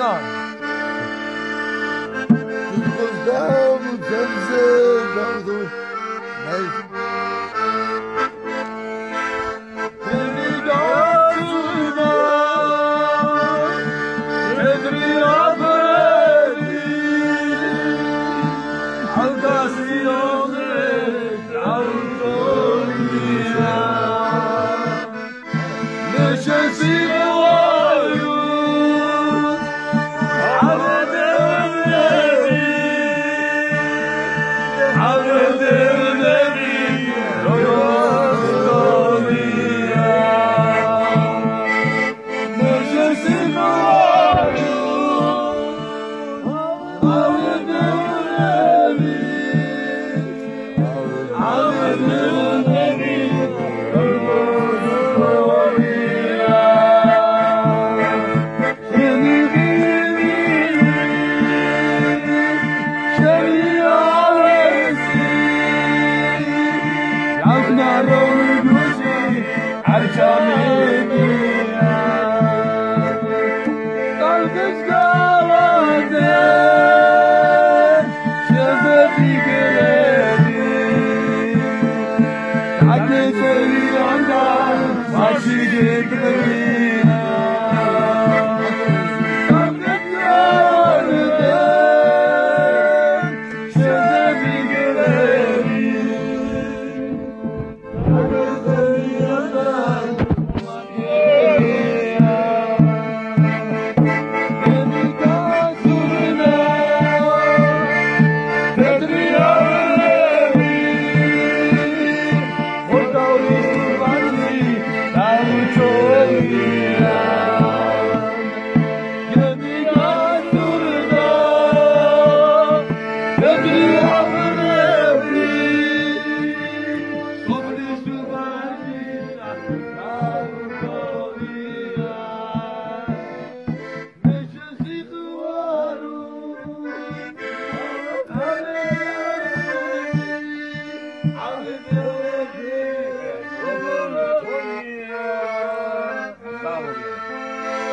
on. It goes down, it comes. I'll Arşamı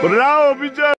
¡Bravo, picha!